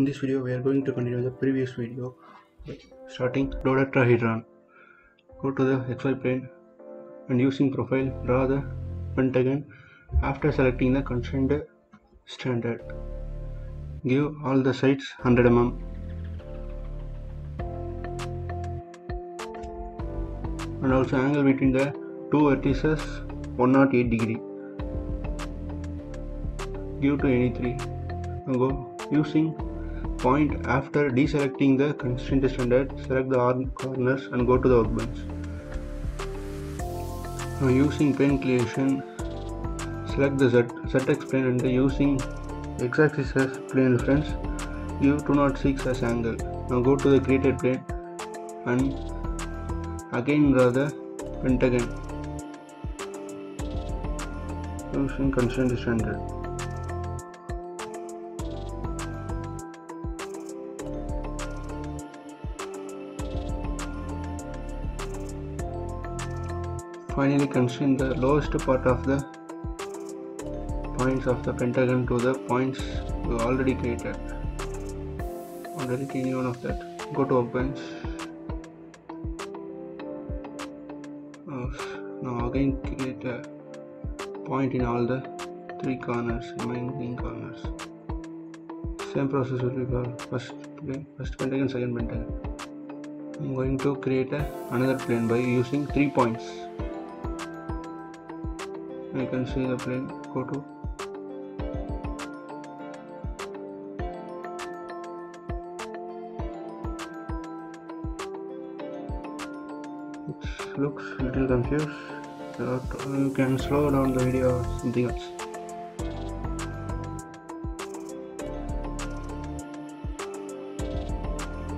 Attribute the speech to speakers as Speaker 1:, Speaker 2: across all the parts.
Speaker 1: In this video we are going to continue the previous video starting dodecahedron. Go to the XY plane and using profile draw the pentagon after selecting the constrained standard. Give all the sides 100 mm. And also angle between the two vertices 108 degree. Give to any three. Now go using point after deselecting the constraint standard select the corners and go to the workbench. Now using plane creation select the Z, zx plane and using x-axis as plane reference give 206 as angle. Now go to the created plane and again draw the pentagon. Using constraint standard finally constrain the lowest part of the points of the pentagon to the points we already created. Or delete any one of that. Go to uh, now again create a point in all the three corners remaining corners. Same process will be for first plane first pentagon second pentagon. I'm going to create a, another plane by using three points you can see the plane. Go to. It looks a little confused. So you can slow down the video or something else.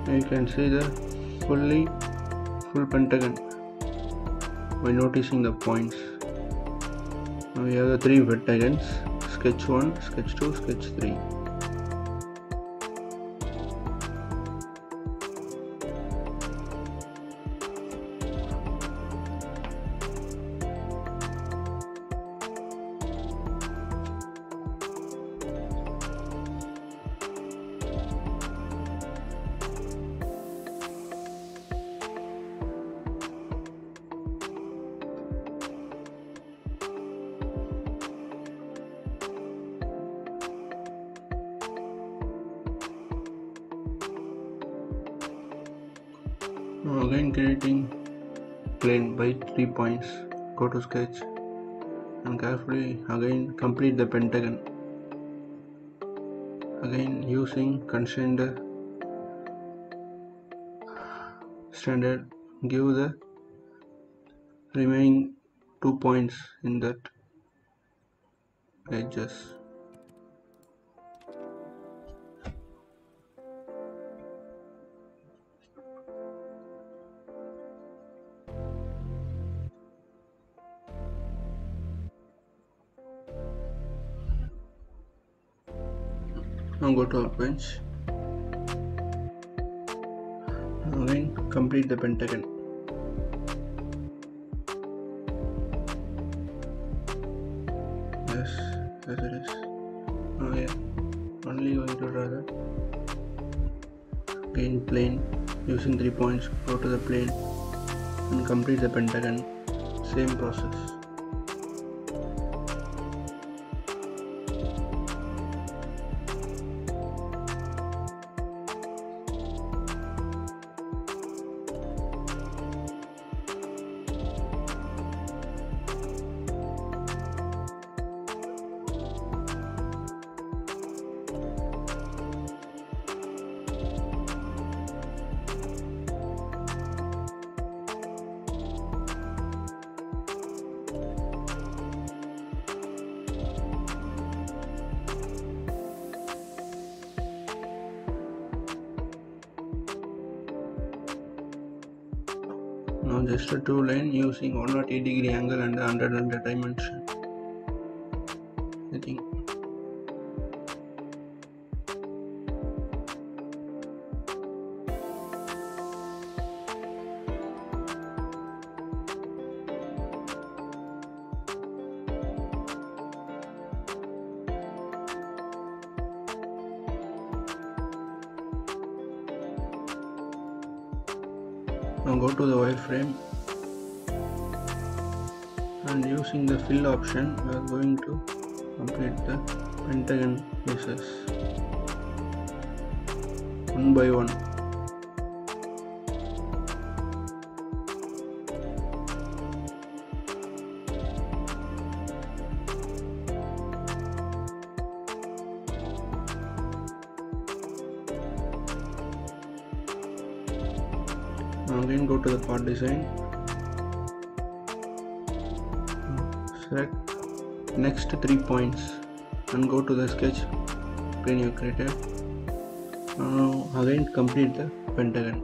Speaker 1: You can see the fully full pentagon. By noticing the points now we have the three pentagons sketch 1 sketch 2 sketch 3 again creating plane by three points. Go to sketch. And carefully again complete the pentagon. Again using constrained standard. Give the remaining two points in that edges now go to workbench again complete the pentagon. Yes yes it is. Oh yeah. Only going to draw the again plane using three points. Go to the plane and complete the pentagon. Same process now just a two line using 180 degree angle and 100 under dimension now go to the wireframe. And using the fill option we are going to complete the pentagon pieces. One by one part design. Select next three points and go to the sketch pane you created. Now again complete the pentagon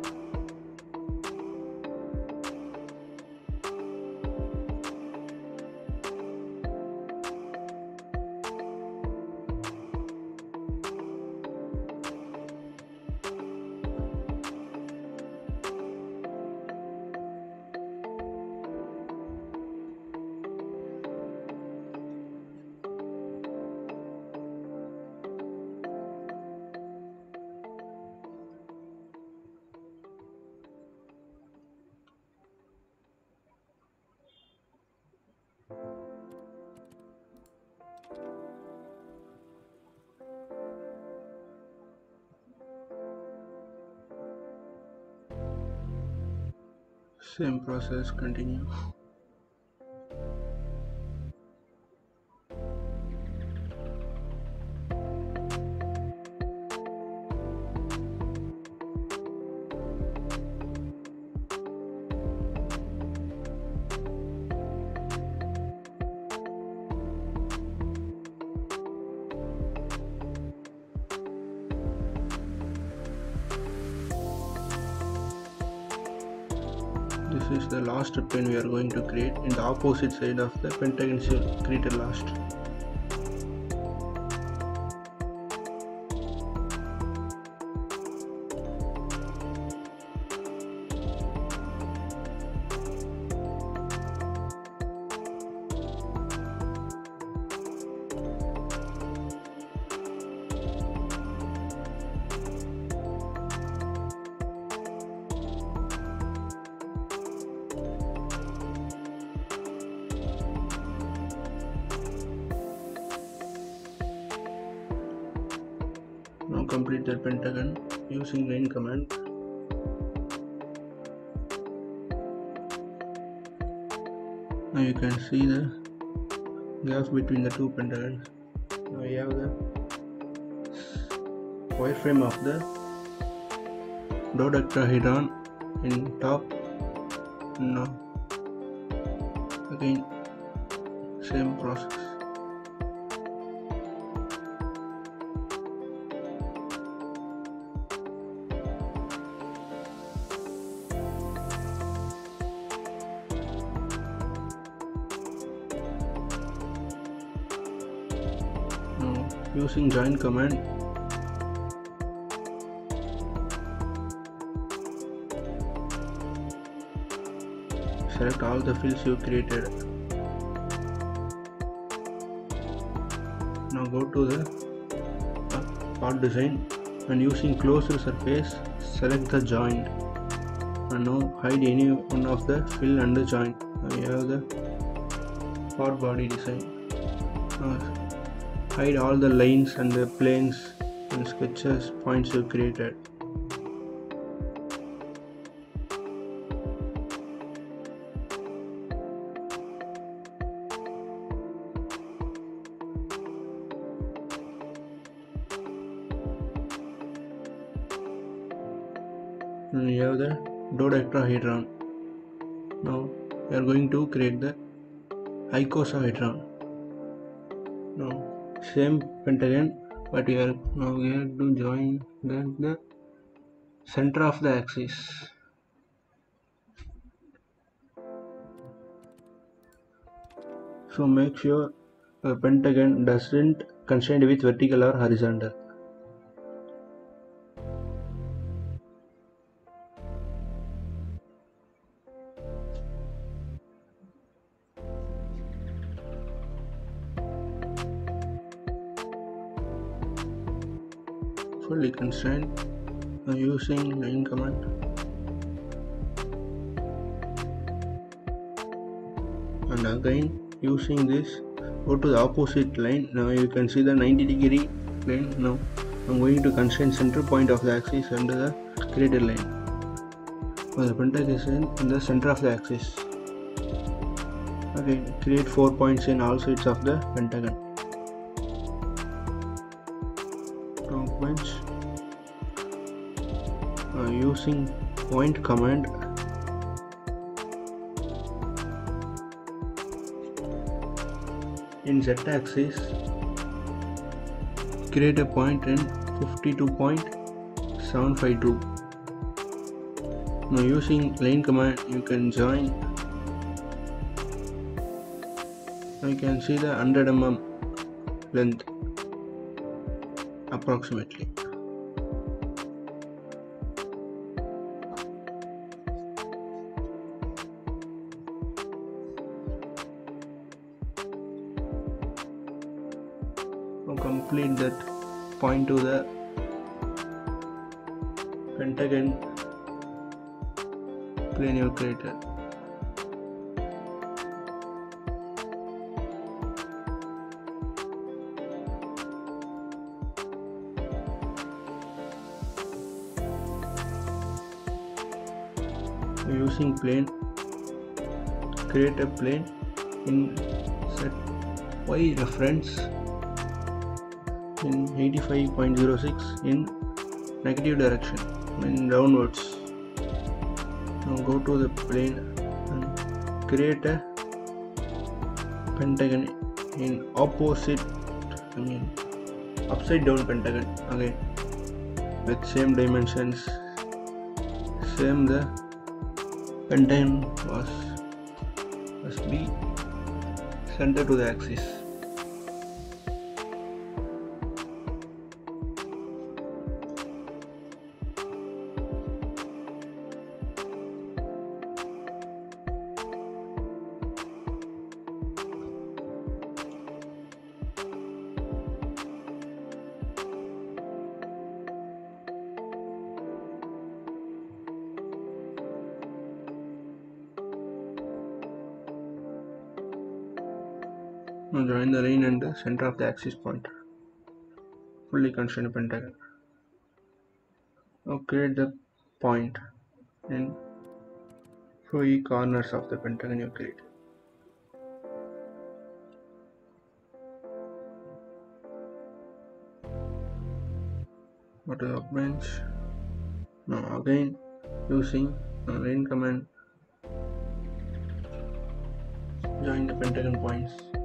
Speaker 1: same process continue is the last pin we are going to create in the opposite side of the pentagon shape created last complete the pentagon using line command. Now you can see the gap between the two pentagons now you have the wireframe of the dodecahedron in top. Now again same process using join command. Select all the fields you created. Now go to the part design. And using closed surface select the joint and now hide any one of the fill and the joint now you have the part body design. Now hide all the lines and the planes and sketches points you created. And you have the dodecahedron. Now we are going to create the icosahedron same pentagon but we are now we have to join the, the center of the axis so make sure a pentagon doesn't constrained with vertical or horizontal constraint using line command? And again using this? Go to the opposite line. Now you can see the 90 degree line. Now I'm going to constrain center point of the axis under the created line. For the printer is in, in the center of the axis. Okay create four points in all sides of the pentagon. Using point command. In z-axis create a point in 52.752 now using line command you can join. Now you can see the 100 mm length approximately complete that point to the pentagon plane you created using plane create a plane in set y reference in 85.06 in negative direction in downwards. Now go to the plane and create a pentagon in opposite I mean upside down pentagon again with same dimensions same the pentagon was must be center to the axis Now join the line and the center of the axis point. Fully constrain a pentagon. Now create the point in three corners of the pentagon you create. Go to the bench. Now again using the line command join the pentagon points.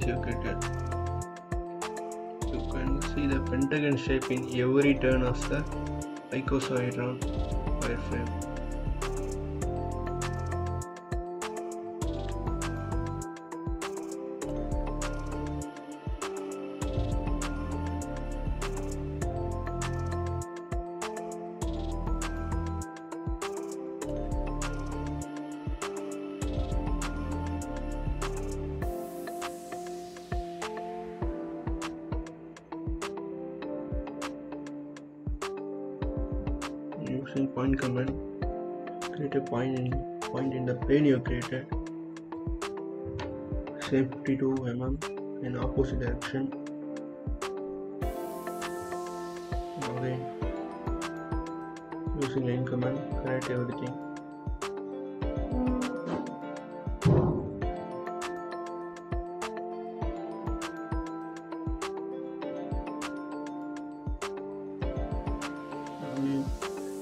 Speaker 1: Points you. You can see the pentagon shape in every turn of the icosahedron wireframe. Point command create a point in point in the plane you created. Same 52 mm in opposite direction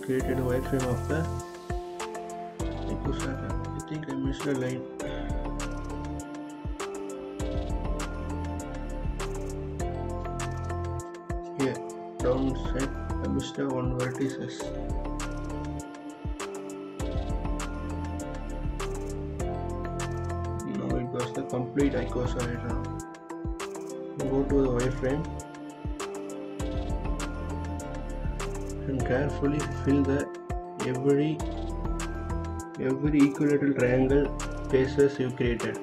Speaker 1: created a wireframe of the icosahedron. I think I missed a line. Here, downside, I missed a one vertices. Now it was the complete icosahedron. go to the wireframe and carefully fill the every every equilateral triangle faces you created.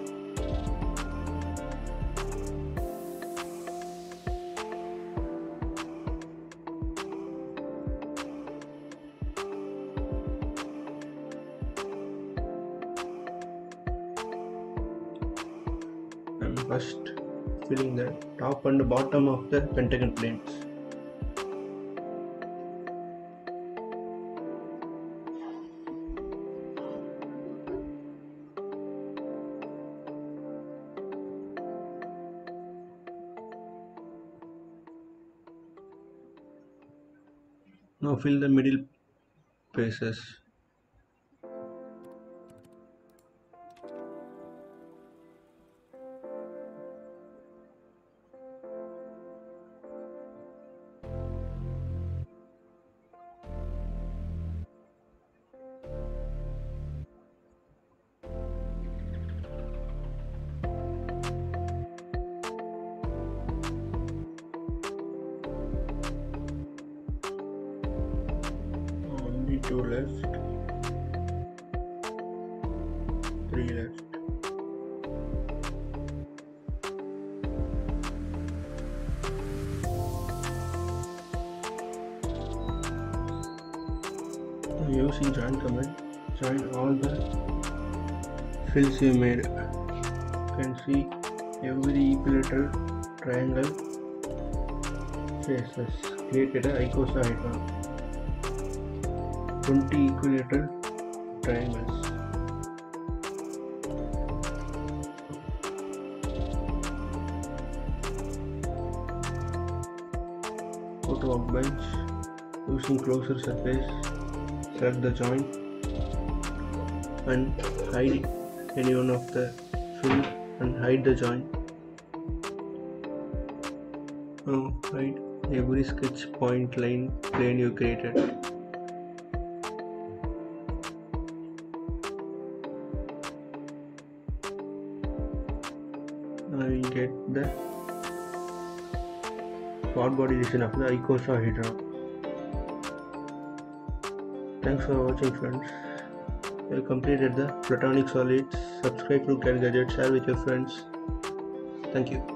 Speaker 1: And first filling the top and bottom of the pentagon planes now fill the middle spaces left. Three left. Now using join command join all the fills you made. You can see every equilateral triangle. Faces created a icosahedron 20 equilateral triangles. Go to workbench, using closer surface, select the joint and hide any one of the fill and hide the joint. Now hide every sketch point line plane you created. Quad of the icosahedron. Thanks for watching friends. We have completed the platonic solids. Subscribe to Cat Gadget, share with your friends. Thank you.